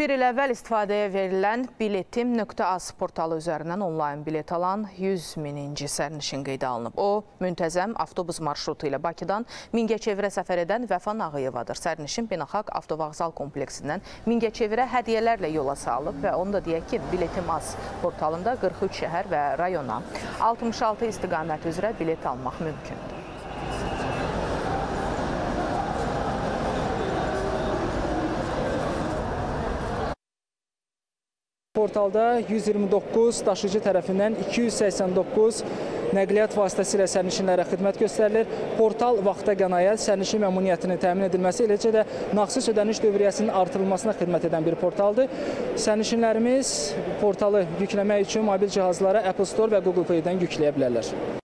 Bir il əvvəl istifadəyə verilən biletim.az portalı üzərindən onlayn bilet alan 100 mininci sərnişin qeydə alınıb. O, müntəzəm avtobus marşrutu ilə Bakıdan Mingəçevirə səfər edən Vəfa Nağıyevadır. Sərnişin beynəlxalq avtovağzal kompleksindən Mingəçevirə hədiyyələrlə yola salıb və onu da deyək ki, biletim.az portalında 43 şəhər və rayona 66 istiqamət üzrə bilet almaq mümkündür. Portalda 129 daşıyıcı tərəfindən 289 nəqliyyat vasitəsilə sərnişinlərə xidmət göstərilir. Portal vaxta qənaət, sərnişin məmnuniyyətinin təmin edilməsi, eləcə də nağdsız ödəniş dövriyyəsinin artırılmasına xidmət edən bir portaldır. Sərnişinlərimiz portalı yükləmək üçün mobil cihazlara Apple Store və Google Play-dən yükləyə bilərlər.